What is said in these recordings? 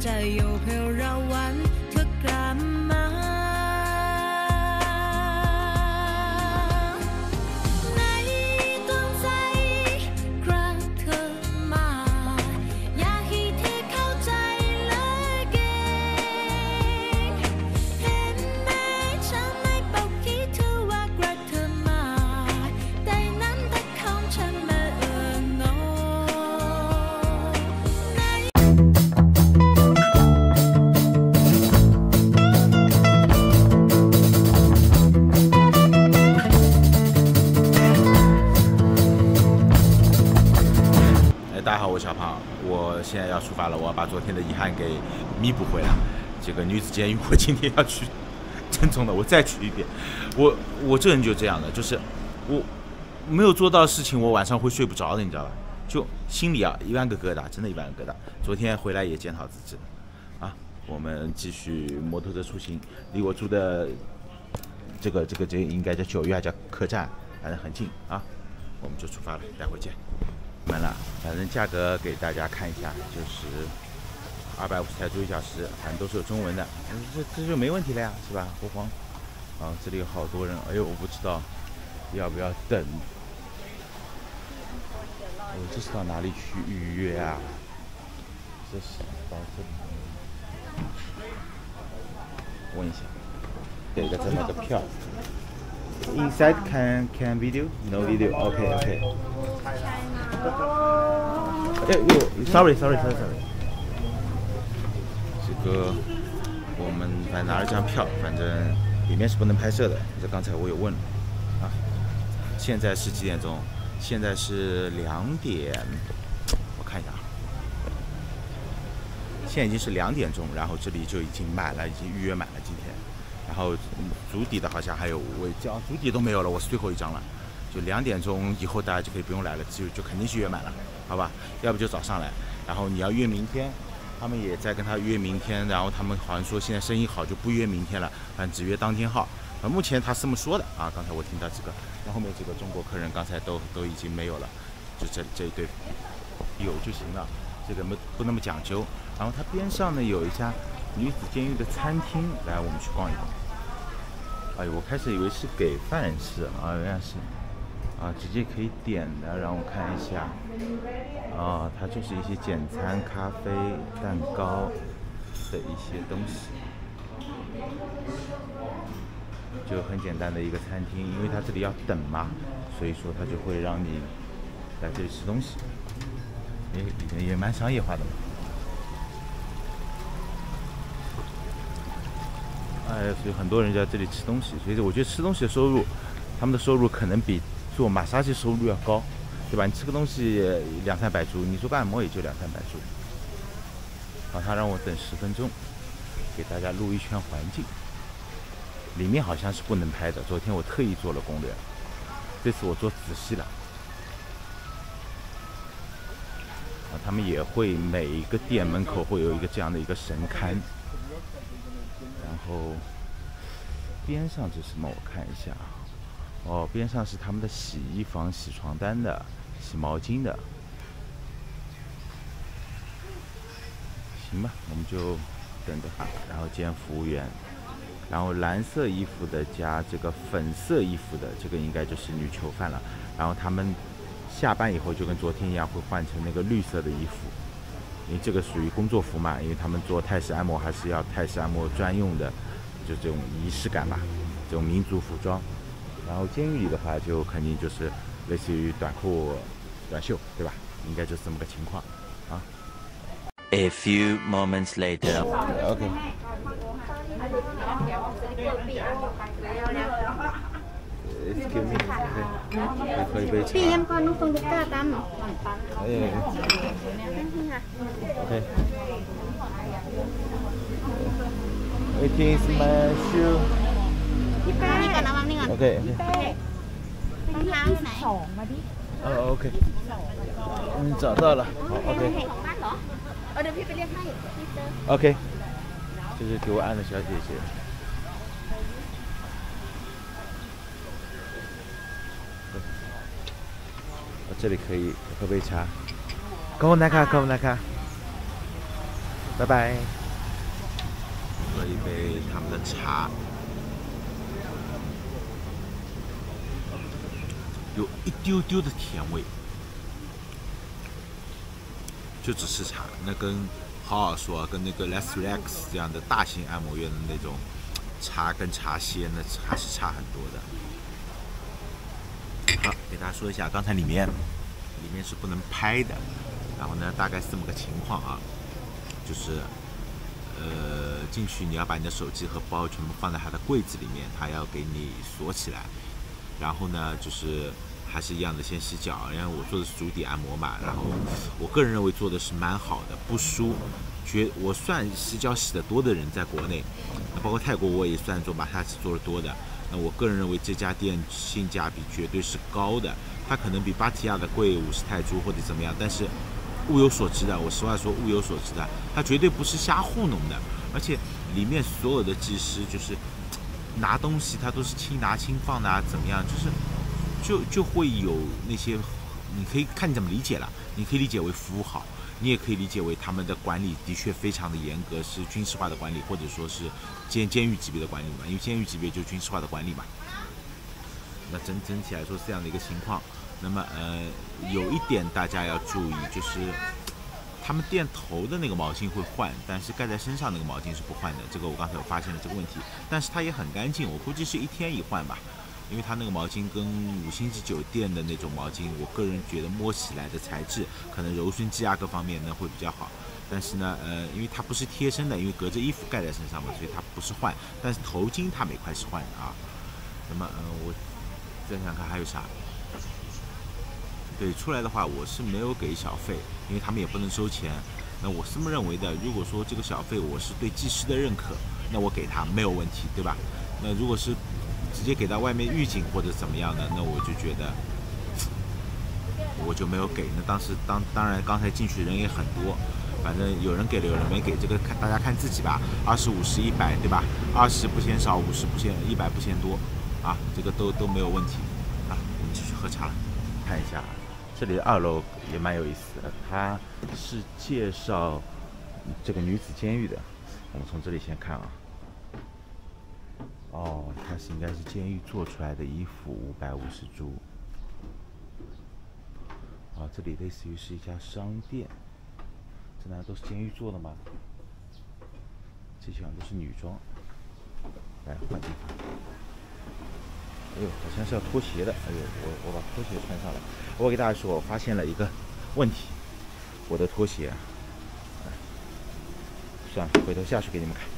在邮票绕弯，发了，我要把昨天的遗憾给弥补回来。这个女子监狱，我今天要去，郑重的，我再去一遍。我我这人就这样的，就是我没有做到事情，我晚上会睡不着的，你知道吧？就心里啊一万个疙瘩，真的一万个疙瘩。昨天回来也检讨自己，啊，我们继续摩托车出行，离我住的这个这个这应该叫九月叫客栈，反正很近啊，我们就出发了，待会见。门了，反正价格给大家看一下，就是二百五十泰铢一小时，反正都是有中文的，这这就没问题了呀，是吧？不慌。啊，这里有好多人，哎呦，我不知道要不要等。哦，这是到哪里去预约啊？这是到这里。问一下，给个这么个票。Inside can can video? No video. OK OK. 哎呦，sorry sorry sorry sorry。这个我们反正拿了张票，反正里面是不能拍摄的。这刚才我有问了啊。现在是几点钟？现在是两点，我看一下啊。现在已经是两点钟，然后这里就已经满了，已经预约满了今天。然后足底的好像还有五张，足底都没有了，我是最后一张了。就两点钟以后大家就可以不用来了，就就肯定是约满了，好吧？要不就早上来，然后你要约明天，他们也在跟他约明天，然后他们好像说现在生意好就不约明天了，反正只约当天号。啊，目前他是这么说的啊，刚才我听到几个，然后面几个中国客人刚才都都已经没有了，就这这一对有就行了，这个没不那么讲究。然后它边上呢有一家女子监狱的餐厅，来我们去逛一逛。哎，我开始以为是给饭吃啊，原来是啊，直接可以点的。让我看一下，啊，它就是一些简餐、咖啡、蛋糕的一些东西，就很简单的一个餐厅。因为它这里要等嘛，所以说它就会让你来这里吃东西，也也也蛮商业化的嘛。哎，所以很多人在这里吃东西，所以我觉得吃东西的收入，他们的收入可能比做马杀鸡收入要高，对吧？你吃个东西两三百铢，你做个按摩也就两三百铢。啊，他让我等十分钟，给大家录一圈环境。里面好像是不能拍的，昨天我特意做了攻略，这次我做仔细了。啊，他们也会每一个店门口会有一个这样的一个神龛。然后边上这是什么？我看一下啊。哦，边上是他们的洗衣房、洗床单的、洗毛巾的。行吧，我们就等着，然后见服务员。然后蓝色衣服的加这个粉色衣服的，这个应该就是女囚犯了。然后他们下班以后就跟昨天一样，会换成那个绿色的衣服。因为这个属于工作服嘛，因为他们做泰式按摩还是要泰式按摩专用的，就这种仪式感吧，这种民族服装。然后监狱里的话，就肯定就是类似于短裤、短袖，对吧？应该就是这么个情况啊。A few moments later. OK。Excuse me，对，喝一杯茶。Tắm. 哎，OK。Waiting is my shoe. OK。，OK。Bác đó. Ở đây phải liên hay. OK，这是给我按的小姐姐。我这里可以喝杯茶。跟我来看，跟我来看。拜拜。喝一杯他们的茶，有一丢丢的甜味，就只是茶，那跟好好说，跟那个 Let's Relax 这样的大型按摩院的那种茶跟茶歇，那还是差很多的。好，给大家说一下，刚才里面里面是不能拍的，然后呢，大概是这么个情况啊，就是呃进去你要把你的手机和包全部放在他的柜子里面，他要给你锁起来，然后呢就是还是一样的先洗脚，因为我做的是足底按摩嘛，然后我个人认为做的是蛮好的，不输。觉我算洗脚洗得多的人，在国内，那包括泰国我也算做马杀鸡做的多的。那我个人认为这家店性价比绝对是高的，它可能比芭提雅的贵五十泰铢或者怎么样，但是物有所值的。我实话说，物有所值的，它绝对不是瞎糊弄的，而且里面所有的技师就是拿东西，他都是轻拿轻放的啊，怎么样，就是就就会有那些，你可以看你怎么理解了，你可以理解为服务好。你也可以理解为他们的管理的确非常的严格，是军事化的管理，或者说是监监狱级别的管理嘛？因为监狱级别就军事化的管理嘛。那整整体来说是这样的一个情况。那么呃，有一点大家要注意，就是他们店头的那个毛巾会换，但是盖在身上那个毛巾是不换的。这个我刚才有发现了这个问题，但是它也很干净，我估计是一天一换吧。因为它那个毛巾跟五星级酒店的那种毛巾，我个人觉得摸起来的材质可能柔顺剂啊各方面呢会比较好。但是呢，呃，因为它不是贴身的，因为隔着衣服盖在身上嘛，所以它不是换。但是头巾它每块是换的啊。那么，呃，我再想想看还有啥？对，出来的话我是没有给小费，因为他们也不能收钱。那我是这么认为的，如果说这个小费我是对技师的认可，那我给他没有问题，对吧？那如果是直接给到外面预警或者怎么样的，那我就觉得我就没有给。那当时当当然刚才进去人也很多，反正有人给了有人没给，这个看大家看自己吧。二十五十一百对吧？二十不嫌少，五十不嫌一百不嫌多啊，这个都都没有问题啊。我们继续喝茶了，看一下这里二楼也蛮有意思的，它是介绍这个女子监狱的。我们从这里先看啊。哦，它是应该是监狱做出来的衣服，五百五十铢。啊，这里类似于是一家商店，这难道都是监狱做的吗？这些好像都是女装。来换地方。哎呦，好像是要脱鞋的。哎呦，我我把拖鞋穿上了。我给大家说，我发现了一个问题，我的拖鞋。算了，回头下去给你们看。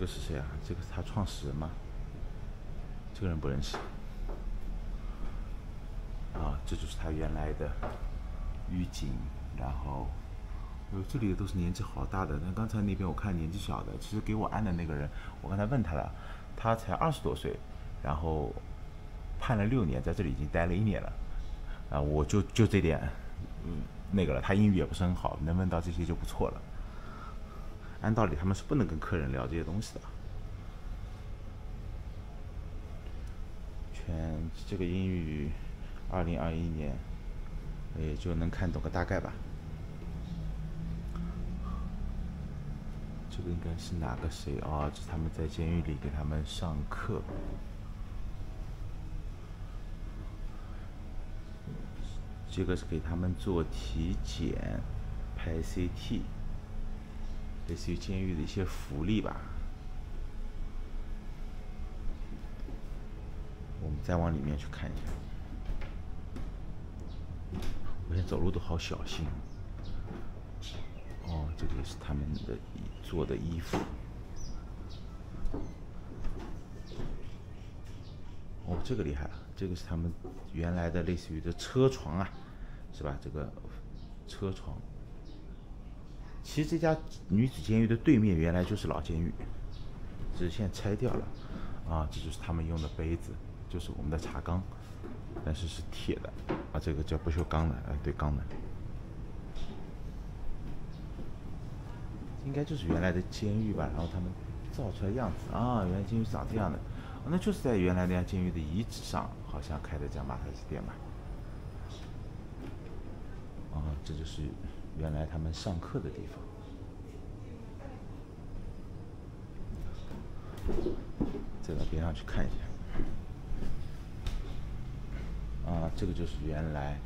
个是谁啊？这个是他创始人吗？这个人不认识。啊，这就是他原来的狱警。然后，哟，这里的都是年纪好大的。那刚才那边我看年纪小的，其实给我按的那个人，我刚才问他了，他才二十多岁，然后判了六年，在这里已经待了一年了。啊，我就就这点，嗯，那个了。他英语也不是很好，能问到这些就不错了。按道理他们是不能跟客人聊这些东西的。全这个英语，二零二一年，也就能看懂个大概吧。这个应该是哪个谁啊？这是他们在监狱里给他们上课。这个是给他们做体检，拍 CT。类似于监狱的一些福利吧。我们再往里面去看一下。我现在走路都好小心。哦，这个是他们的做的衣服。哦，这个厉害了，这个是他们原来的类似于的车床啊，是吧？这个车床。其实这家女子监狱的对面原来就是老监狱，只是现在拆掉了。啊，这就是他们用的杯子，就是我们的茶缸，但是是铁的。啊，这个叫不锈钢的，哎，对，钢的。应该就是原来的监狱吧，然后他们造出来样子。啊，原来监狱长这样的，那就是在原来那家监狱的遗址上，好像开的这家马杀鸡店吧。啊，这就是原来他们上课的地方。再到边上去看一下。啊，这个就是原来，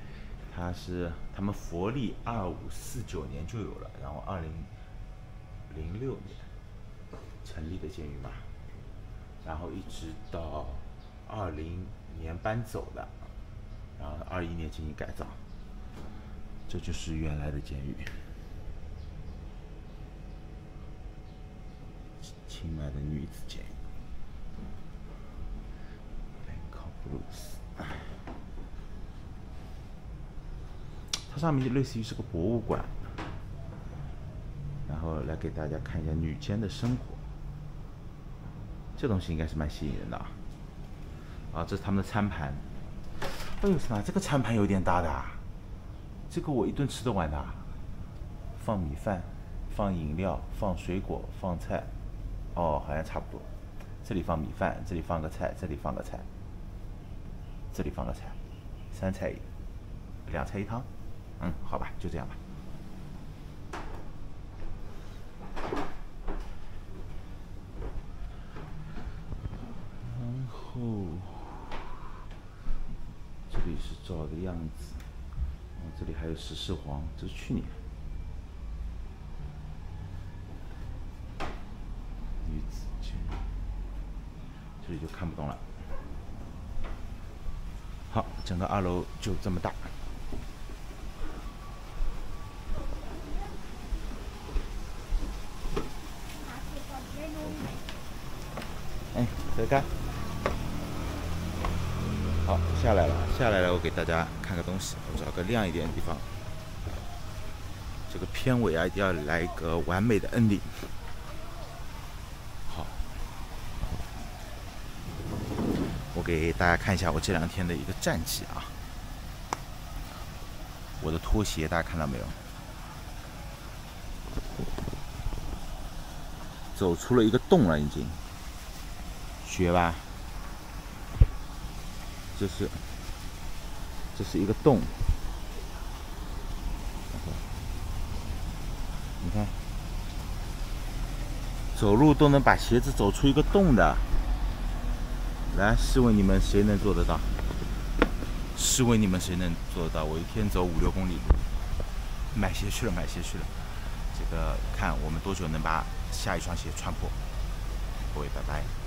它是他们佛历二五四九年就有了，然后二零零六年成立的监狱嘛，然后一直到二零年搬走的，然后二一年进行改造，这就是原来的监狱，清迈的女子监狱 Bangkok Blues。它上面就类似于是个博物馆，然后来给大家看一下女监的生活，这东西应该是蛮吸引人的啊。啊，这是他们的餐盘。哎呦，妈，这个餐盘有点大的啊，这个我一顿吃得完的。放米饭，放饮料，放水果，放菜，哦，好像差不多。这里放米饭，这里放个菜，这里放个菜，这里放个菜，三菜一，两菜一汤。嗯，好吧，就这样吧。然后这里是照的样子，这里还有十四黄，这是去年。女子监，这里就看不懂了。好，整个二楼就这么大。哎，再看。好，下来了，下来了，我给大家看个东西，我找个亮一点的地方。这个片尾啊，要来一个完美的 ending。好，我给大家看一下我这两天的一个战绩啊。我的拖鞋大家看到没有？走出了一个洞了，已经。学吧，这是，这是一个洞，你看，走路都能把鞋子走出一个洞的，来，试问你们谁能做得到？试问你们谁能做得到？我一天走五六公里，买鞋去了，买鞋去了，这个看我们多久能把下一双鞋穿破。各位，拜拜。